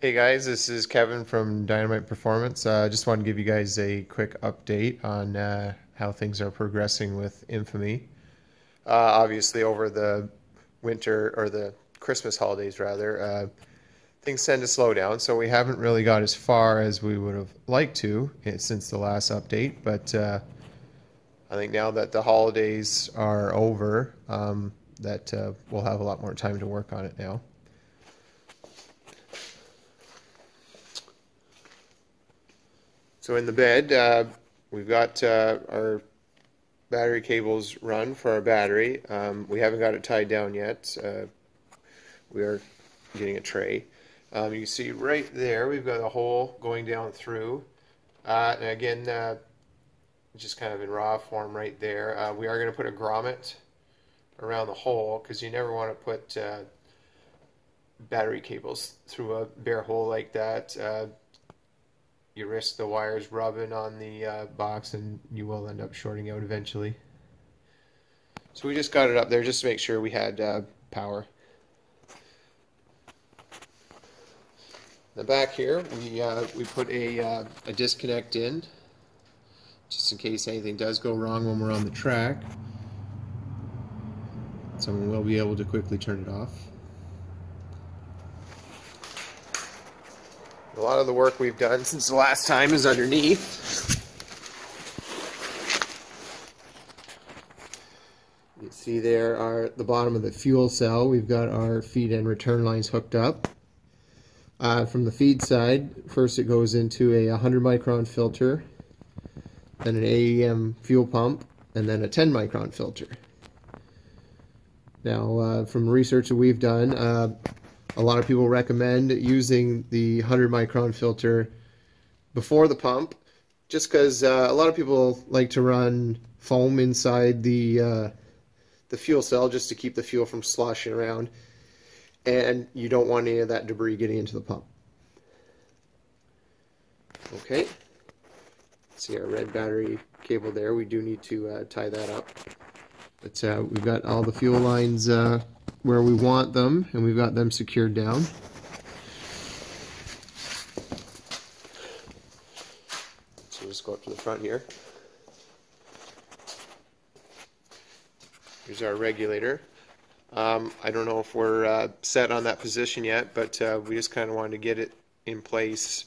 Hey guys, this is Kevin from Dynomite Performance. I uh, just wanted to give you guys a quick update on uh, how things are progressing with InfHemi. Uh, obviously, over the winter or the Christmas holidays, rather, uh, things tend to slow down, so we haven't really got as far as we would have liked to eh, since the last update. But uh, I think now that the holidays are over, um, that uh, we'll have a lot more time to work on it now. So in the bed, uh, we've got uh, our battery cables run for our battery. Um, we haven't got it tied down yet. Uh, we are getting a tray. Um, you see right there, we've got a hole going down through. Uh, and again, uh, just kind of in raw form right there. Uh, we are going to put a grommet around the hole because you never want to put battery cables through a bare hole like that you risk the wires rubbing on the uh, box and you will end up shorting out eventually. So we just got it up there just to make sure we had uh, power. The back here, we uh, we put a, uh, a disconnect in, just in case anything does go wrong when we're on the track. Someone will be able to quickly turn it off. A lot of the work we've done since the last time is underneath. You see there are the bottom of the fuel cell. We've got our feed and return lines hooked up. Uh, from the feed side, first it goes into a 100 micron filter, then an AEM fuel pump, and then a 10 micron filter. Now, uh, from research that we've done, uh, a lot of people recommend using the 100 micron filter before the pump just because uh, a lot of people like to run foam inside the uh, the fuel cell just to keep the fuel from sloshing around and you don't want any of that debris getting into the pump. Okay, see our red battery cable there, we do need to uh, tie that up. But uh, we've got all the fuel lines uh, where we want them and we've got them secured down. So just go up to the front here. Here's our regulator. Um, I don't know if we're uh, set on that position yet, but uh, we just kind of wanted to get it in place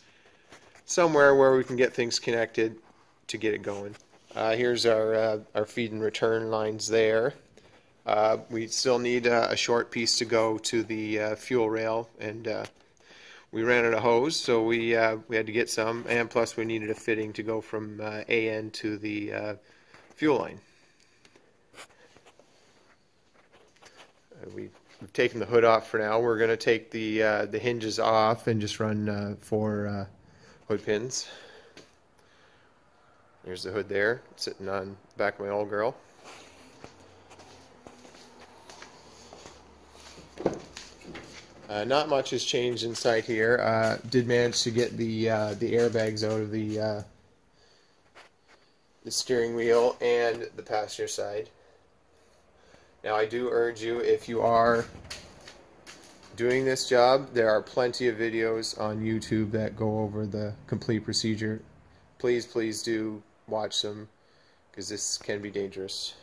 somewhere where we can get things connected to get it going. Uh, here's our, uh, our feed and return lines there. Uh, we still need uh, a short piece to go to the uh, fuel rail, and uh, we ran out of hose, so we uh, we had to get some, and plus we needed a fitting to go from AN to the fuel line. we, have taken the hood off for now. We're going to take the the hinges off and just run four hood pins. There's the hood there, sitting on the back of my old girl. Uh, not much has changed inside here. Uh, did manage to get the uh, the airbags out of the uh, the steering wheel and the passenger side. Now I do urge you, if you are doing this job, there are plenty of videos on YouTube that go over the complete procedure. Please, please do watch them because this can be dangerous.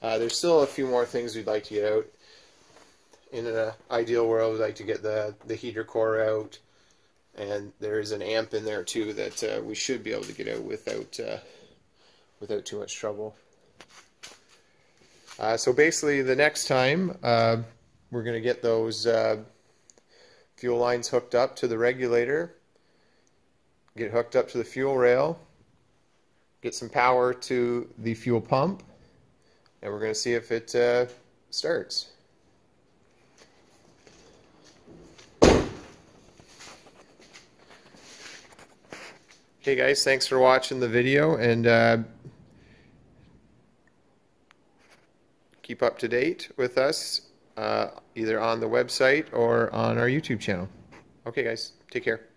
Uh, there's still a few more things we'd like to get out in an ideal world, we'd like to get the, the heater core out, and there is an amp in there too that uh, we should be able to get out without uh, without too much trouble. Uh, so basically, the next time uh, we're going to get those uh, fuel lines hooked up to the regulator, get hooked up to the fuel rail, get some power to the fuel pump, and we're going to see if it uh, starts. Okay guys, thanks for watching the video and uh, keep up to date with us uh, either on the website or on our YouTube channel. Okay guys, take care.